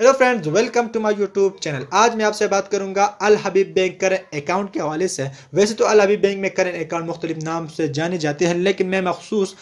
Hello friends welcome to my YouTube channel आज मैं आपसे बात करूँगा Al Habib bank current account के हवाले से। वैसे तो अल हबीब बैंक में करेंट अकाउंट मुख्तलिफ़ नाम से जाने जाते हैं, लेकिन मैं मखसूस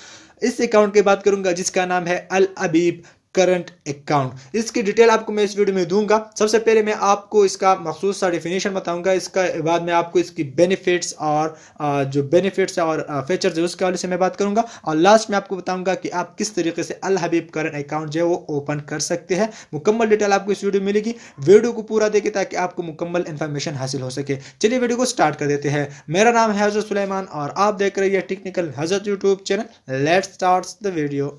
इस अकाउंट की बात करूँगा जिसका नाम है अल अबीब करंट अकाउंट इसकी डिटेल आपको मैं इस वीडियो में दूँगा। सबसे पहले मैं आपको इसका मखसूस सा डिफिनेशन बताऊँगा। इसका बाद में आपको इसकी बेनिफिट्स और जो बेनिफिट्स और फीचर्स है, उसके वाले से मैं बात करूँगा। और लास्ट में आपको बताऊँगा कि आप किस तरीके से अल हबीब करंट अकाउंट जो है वो ओपन कर सकते हैं। मुकम्मल डिटेल आपको इस वीडियो में मिलेगी। वीडियो को पूरा देखे ताकि आपको मुकम्मल इन्फॉर्मेशन हासिल हो सके। चलिए वीडियो को स्टार्ट कर देते हैं। मेरा नाम है हज़रत सुलेमान और आप देख रहे हैं technical Hazrat YouTube channel let's start the video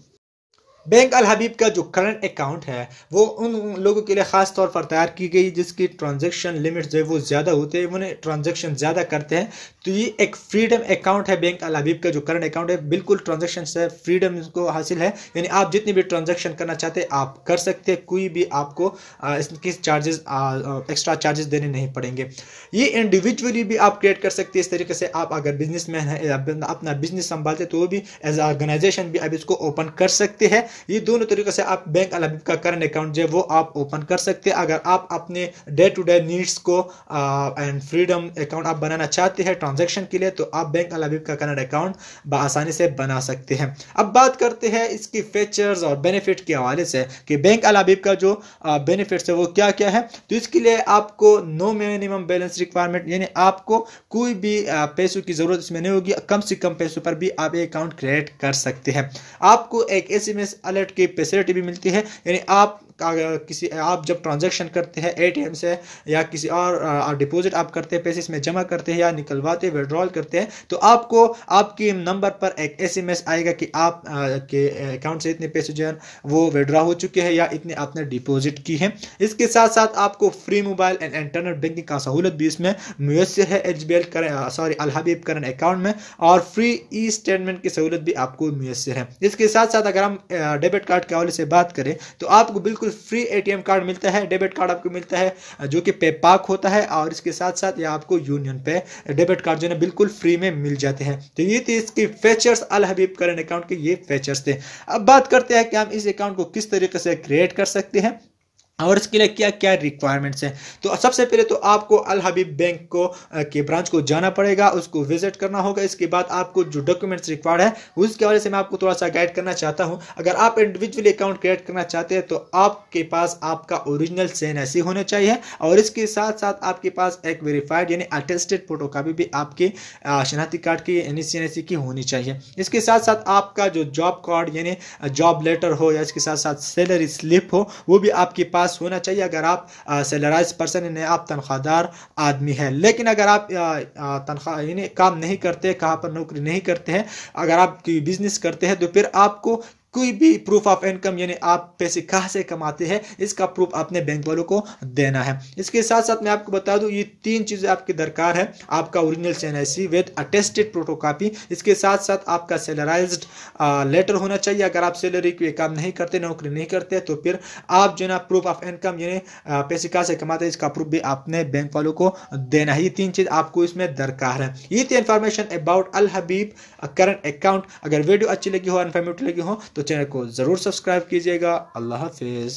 bank Al Habib का जो करंट अकाउंट है, वो उन लोगों के लिए ख़ास तौर पर तैयार की गई, जिसकी ट्रांजैक्शन लिमिट जो है वो ज़्यादा होते हैं, उन्हें ट्रांजैक्शन ज़्यादा करते हैं। तो ये एक फ्रीडम अकाउंट है बैंक अल हबीब का, जो करंट अकाउंट है। बिल्कुल ट्रांजेक्शन से फ्रीडम इसको हासिल है। यानी आप जितनी भी ट्रांजेक्शन करना चाहते हैं, आप कर सकते हैं। कोई भी आपको इसके चार्जेस एक्स्ट्रा चार्जेस देने नहीं पड़ेंगे। ये इंडिविजुअली भी आप क्रिएट कर सकते हैं। इस तरीके से आप अगर बिज़नेस मैन है अपना बिज़नेस संभालते तो वो भी एज ऑर्गेनाइजेशन भी अब इसको ओपन कर सकते हैं। ये दोनों तरीके से आप बैंक अल का करंट अकाउंट जो है वो आप ओपन कर सकते हैं। अगर आप अपने डे टू डे नीड्स को एंड फ्रीडम अकाउंट आप बनाना चाहते हैं ट्रांजेक्शन के लिए तो आप बैंक अल का करंट अकाउंट बसानी से बना सकते हैं। अब बात करते हैं इसकी फीचर्स और बेनिफिट के हवाले से कि बैंक अल का जो बेनिफिट्स है वो क्या क्या है। तो इसके लिए आपको नो मिनिमम बैलेंस रिक्वायरमेंट यानी आपको कोई भी पैसों की ज़रूरत इसमें नहीं होगी। कम से कम पैसों पर भी आप एक अकाउंट क्रिएट कर सकते हैं। आपको एक एस एम एस अलर्ट की फैसिलिटी भी मिलती है। यानी आप किसी, आप जब ट्रांजेक्शन करते हैं एटीएम से, या किसी और डिपॉजिट आप करते हैं, पैसे इसमें जमा करते हैं या निकलवाते विड्रॉल करते हैं तो आपको, आपके नंबर पर एक एसएमएस आएगा कि आप के अकाउंट से इतने पैसे जो है, वो विड्रॉ हो चुके हैं या इतने आपने डिपॉजिट की है। इसके साथ साथ आपको free mobile and internet banking का सहूलत भी इसमें मैसर है H B L sorry Al Habib current account में, और फ्री ई स्टेटमेंट की सहूलत भी आपको मैसर है। इसके साथ साथ अगर हम डेबिट कार्ड के हवाले से बात करें तो आपको बिल्कुल बिल्कुल फ्री एटीएम कार्ड मिलता है, डेबिट कार्ड आपको मिलता है, जो कि पेपाक होता है, और इसके साथ साथ ये आपको यूनियन पे डेबिट कार्ड जो है बिल्कुल फ्री में मिल जाते हैं। तो ये थे इसके features Al Habib current account के ये फीचर्स थे। अब बात करते हैं कि हम इस अकाउंट को किस तरीके से क्रिएट कर सकते हैं। और इसके लिए क्या क्या रिक्वायरमेंट्स हैं? तो सबसे पहले तो आपको अल हबीब बैंक को के ब्रांच को जाना पड़ेगा, उसको विज़िट करना होगा। इसके बाद आपको जो डॉक्यूमेंट्स रिक्वायर्ड है, उसके वजह से मैं आपको थोड़ा सा गाइड करना चाहता हूँ। अगर आप इंडिविजुअली अकाउंट क्रिएट करना चाहते हैं तो आपके पास आपका ओरिजिनल सेन ऐसी होना चाहिए और इसके साथ साथ आपके पास एक वेरीफाइड यानी अटेस्टेड फ़ोटो कापी भी आपके शनाती कार्ड की यानी सी की होनी चाहिए। इसके साथ साथ आपका जो जॉब कार्ड यानी जॉब लेटर हो या इसके साथ साथ सैलरी स्लिप हो, वो भी आपके पास पास होना चाहिए। अगर आप सैलराइज पर्सन यानी आप तनख्वाहदार आदमी है। लेकिन अगर आप तनख्वाह, यानी काम नहीं करते, कहाँ पर नौकरी नहीं करते हैं, अगर आप बिज़नेस करते हैं तो फिर आपको कोई भी प्रूफ ऑफ़ इनकम यानी आप पैसे कहाँ से कमाते हैं, इसका प्रूफ अपने बैंक वालों को देना है। इसके साथ साथ मैं आपको बता दूँ, ये तीन चीज़ें आपकी दरकार है। आपका original C N I C with attested photocopy इसके साथ साथ आपका सैलराइज लेटर होना चाहिए। अगर आप सैलरी के काम नहीं करते, नौकरी नहीं करते तो फिर आप जो ना प्रूफ ऑफ़ इनकम यानी पैसे कहाँ से कमाते हैं, इसका प्रूफ भी अपने बैंक वालों को देना है। ये तीन चीज़ आपको इसमें दरकार है। ये थी information about Al Habib current account अगर वीडियो अच्छी लगी हो इन्फॉर्मेटिव लगी हो तो चैनल को ज़रूर सब्सक्राइब कीजिएगा। अल्लाह हाफिज़।